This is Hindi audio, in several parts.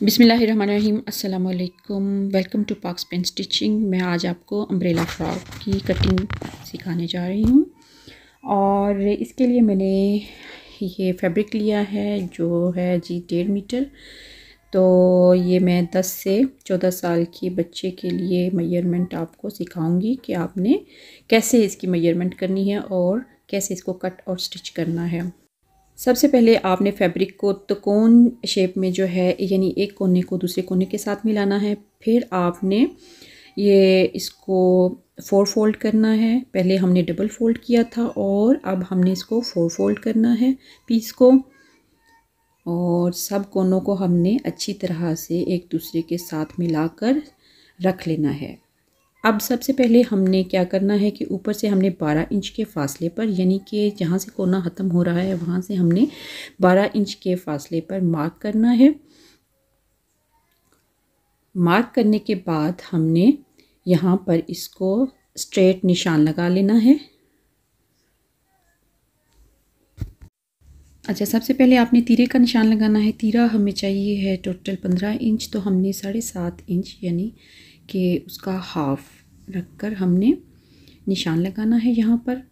बिसमीम अल्लाम वेलकम टू पाक्स पेन स्टिचिंग। मैं आज आपको अम्ब्रेला फ्रॉक की कटिंग सिखाने जा रही हूँ। और इसके लिए मैंने ये फैब्रिक लिया है, जो है जी डेढ़ मीटर। तो ये मैं 10 से 14 साल के बच्चे के लिए मयरमेंट आपको सिखाऊँगी कि आपने कैसे इसकी मयरमेंट करनी है और कैसे इसको कट और स्टिच करना है। सबसे पहले आपने फैब्रिक को तकोन शेप में जो है, यानी एक कोने को दूसरे कोने के साथ मिलाना है। फिर आपने ये इसको फोर फोल्ड करना है। पहले हमने डबल फोल्ड किया था और अब हमने इसको फोर फोल्ड करना है पीस को। और सब कोनों को हमने अच्छी तरह से एक दूसरे के साथ मिलाकर रख लेना है। अब सबसे पहले हमने क्या करना है कि ऊपर से हमने 12 इंच के फासले पर, यानी कि जहाँ से कोना ख़त्म हो रहा है, वहाँ से हमने 12 इंच के फासले पर मार्क करना है। मार्क करने के बाद हमने यहाँ पर इसको स्ट्रेट निशान लगा लेना है। अच्छा सबसे पहले आपने तीरे का निशान लगाना है। तीरा हमें चाहिए है टोटल पंद्रह इंच तो हमने साढ़े सात इंच, यानी कि उसका हाफ़ रख कर हमने निशान लगाना है यहाँ पर।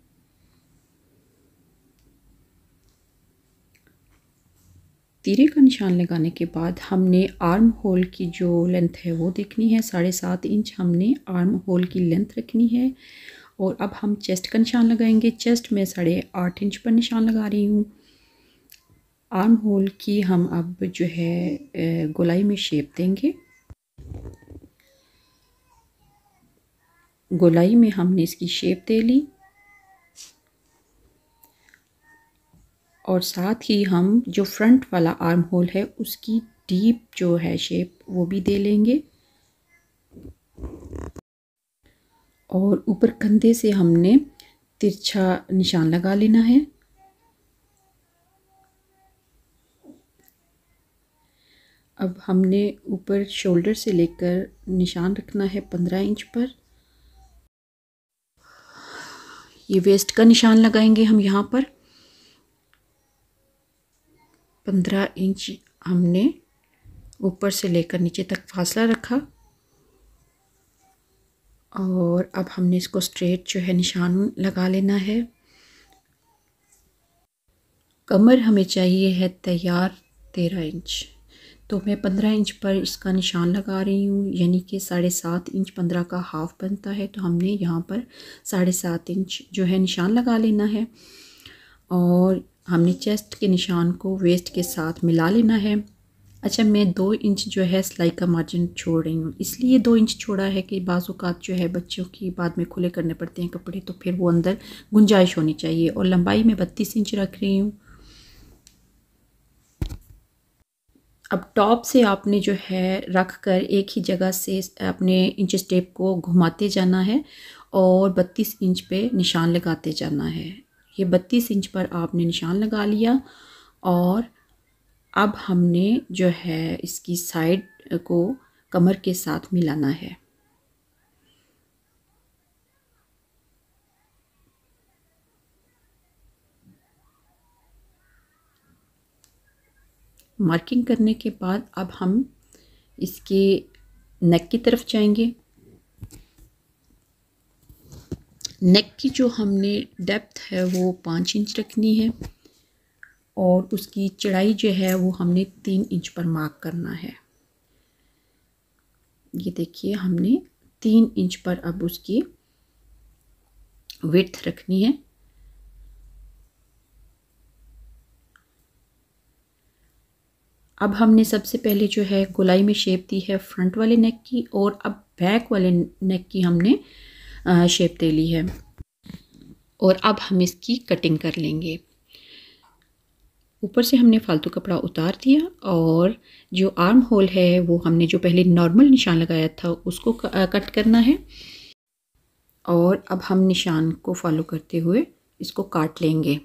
तीरे का निशान लगाने के बाद हमने आर्म होल की जो लेंथ है वो देखनी है, साढ़े सात इंच हमने आर्म होल की लेंथ रखनी है। और अब हम चेस्ट का निशान लगाएँगे। चेस्ट में साढ़े आठ इंच पर निशान लगा रही हूँ। आर्म होल की हम अब जो है गोलाई में शेप देंगे। गोलाई में हमने इसकी शेप दे ली। और साथ ही हम जो फ्रंट वाला आर्म होल है, उसकी डीप जो है शेप, वो भी दे लेंगे। और ऊपर कंधे से हमने तिरछा निशान लगा लेना है। अब हमने ऊपर शोल्डर से लेकर निशान रखना है पंद्रह इंच पर। ये वेस्ट का निशान लगाएँगे हम यहाँ पर। पंद्रह इंच हमने ऊपर से लेकर नीचे तक फासला रखा। और अब हमने इसको स्ट्रेट जो है निशान लगा लेना है। कमर हमें चाहिए है तैयार तेरह इंच। तो मैं पंद्रह इंच पर इसका निशान लगा रही हूँ, यानी कि साढ़े सात इंच पंद्रह का हाफ़ बनता है। तो हमने यहाँ पर साढ़े सात इंच जो है निशान लगा लेना है और हमने चेस्ट के निशान को वेस्ट के साथ मिला लेना है। अच्छा मैं दो इंच जो है सिलाई का मार्जिन छोड़ रही हूँ, इसलिए दो इंच छोड़ा है कि बाज़ात जो है बच्चों की बाद में खुले करने पड़ते हैं कपड़े तो फिर वो अंदर गुंजाइश होनी चाहिए और लंबाई में बत्तीस इंच रख रही हूँ। अब टॉप से आपने जो है रख कर एक ही जगह से अपने इंच स्टेप को घुमाते जाना है और 32 इंच पे निशान लगाते जाना है। ये 32 इंच पर आपने निशान लगा लिया और अब हमने जो है इसकी साइड को कमर के साथ मिलाना है। मार्किंग करने के बाद अब हम इसके नेक की तरफ़ जाएँगे। नेक की जो हमने डेप्थ है वो पाँच इंच रखनी है और उसकी चढ़ाई जो है वो हमने तीन इंच पर मार्क करना है। ये देखिए, हमने तीन इंच पर अब उसकी विथ रखनी है। अब हमने सबसे पहले जो है गोलाई में शेप दी है फ्रंट वाले नेक की और अब बैक वाले नेक की हमने शेप दे ली है। और अब हम इसकी कटिंग कर लेंगे। ऊपर से हमने फालतू कपड़ा उतार दिया और जो आर्म होल है, वो हमने जो पहले नॉर्मल निशान लगाया था, उसको कट करना है। और अब हम निशान को फॉलो करते हुए इसको काट लेंगे।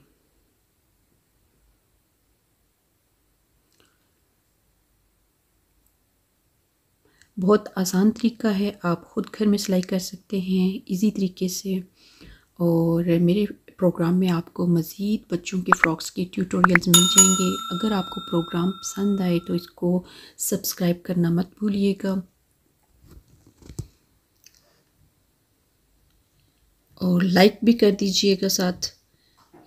बहुत आसान तरीका है, आप ख़ुद घर में सिलाई कर सकते हैं इजी तरीके से। और मेरे प्रोग्राम में आपको मज़ीद बच्चों के फ़्रॉक्स के ट्यूटोरियल्स मिल जाएँगे। अगर आपको प्रोग्राम पसंद आए तो इसको सब्सक्राइब करना मत भूलिएगा। और लाइक भी कर दीजिएगा साथ।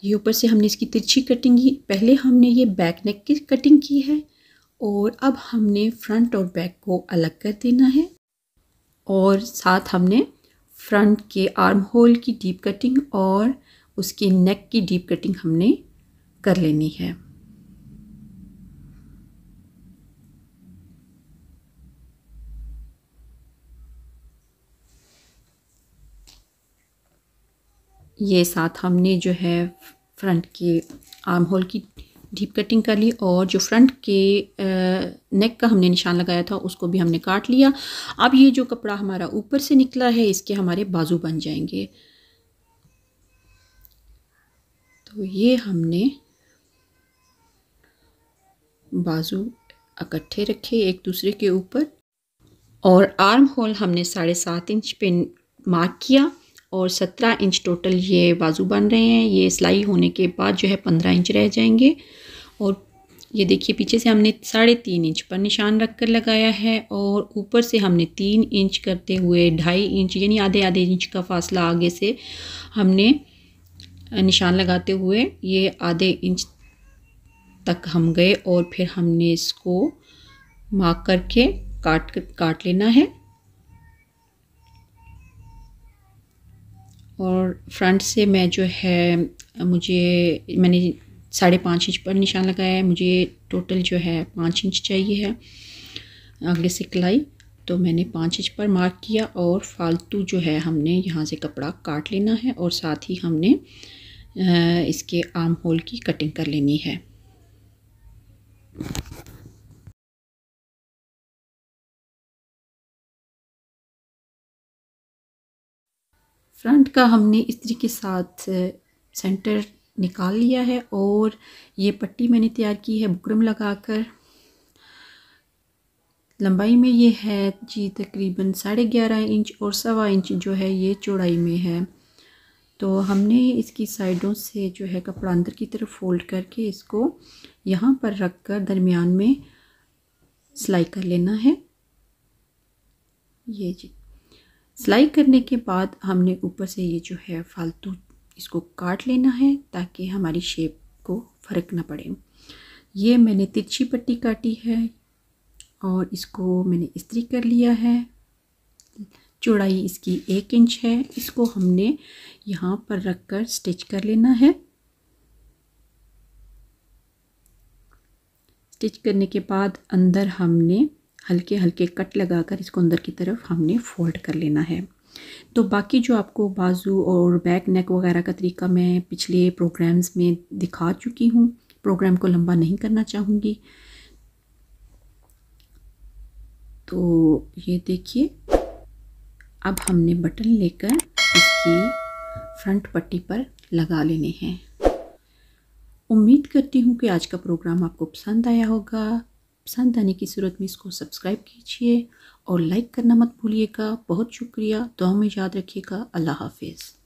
ये ऊपर से हमने इसकी तिरछी कटिंग की पहले हमने ये बैक नेक की कटिंग की है। और अब हमने फ्रंट और बैक को अलग कर देना है। और साथ हमने फ्रंट के आर्म होल की डीप कटिंग और उसके नेक की डीप कटिंग हमने कर लेनी है। ये साथ हमने जो है फ्रंट के आर्म होल की डीप कटिंग कर ली और जो फ्रंट के नेक का हमने निशान लगाया था, उसको भी हमने काट लिया। अब ये जो कपड़ा हमारा ऊपर से निकला है, इसके हमारे बाजू बन जाएँगे। तो ये हमने बाजू इकट्ठे रखे एक दूसरे के ऊपर और आर्म होल हमने साढ़े सात इंच पे मार्क किया। और सत्रह इंच टोटल ये बाजू बन रहे हैं। ये सिलाई होने के बाद जो है पंद्रह इंच रह जाएँगे। और ये देखिए, पीछे से हमने साढ़े तीन इंच पर निशान रख कर लगाया है और ऊपर से हमने तीन इंच करते हुए ढाई इंच, यानी आधे आधे इंच का फासला आगे से हमने निशान लगाते हुए ये आधे इंच तक हम गए और फिर हमने इसको मार्क करके काट काट लेना है। और फ्रंट से मैं जो है, मुझे, मैंने साढ़े पाँच इंच पर निशान लगाया है। मुझे टोटल जो है पाँच इंच चाहिए है। आगे से कलाई तो मैंने पाँच इंच पर मार्क किया और फालतू जो है हमने यहाँ से कपड़ा काट लेना है और साथ ही हमने इसके आर्म होल की कटिंग कर लेनी है। फ्रंट का हमने इस्त्री के साथ सेंटर निकाल लिया है और ये पट्टी मैंने तैयार की है बुकरम लगाकर। लंबाई में ये है जी तकरीबन साढ़े ग्यारह इंच और सवा इंच जो है ये चौड़ाई में है। तो हमने इसकी साइडों से जो है कपड़ा अंदर की तरफ़ फोल्ड करके इसको यहाँ पर रख कर दरमियान में सिलाई कर लेना है। ये जी। सिलाई करने के बाद हमने ऊपर से ये जो है फालतू इसको काट लेना है ताकि हमारी शेप को फ़र्क ना पड़े। ये मैंने तिरछी पट्टी काटी है और इसको मैंने इस्त्री कर लिया है। चौड़ाई इसकी एक इंच है। इसको हमने यहाँ पर रख कर स्टिच कर लेना है। स्टिच करने के बाद अंदर हमने हल्के हल्के कट लगाकर इसको अंदर की तरफ़ हमने फोल्ड कर लेना है। तो बाकी जो आपको बाजू और बैक नेक वगैरह का तरीका मैं पिछले प्रोग्राम्स में दिखा चुकी हूँ प्रोग्राम को लंबा नहीं करना चाहूँगी। तो ये देखिए, अब हमने बटन लेकर इसकी फ्रंट पट्टी पर लगा लेने हैं। उम्मीद करती हूँ कि आज का प्रोग्राम आपको पसंद आया होगा। पसंद आने की सूरत में इसको सब्सक्राइब कीजिए और लाइक करना मत भूलिएगा। बहुत शुक्रिया। दुआ में याद रखिएगा। अल्लाह हाफिज़।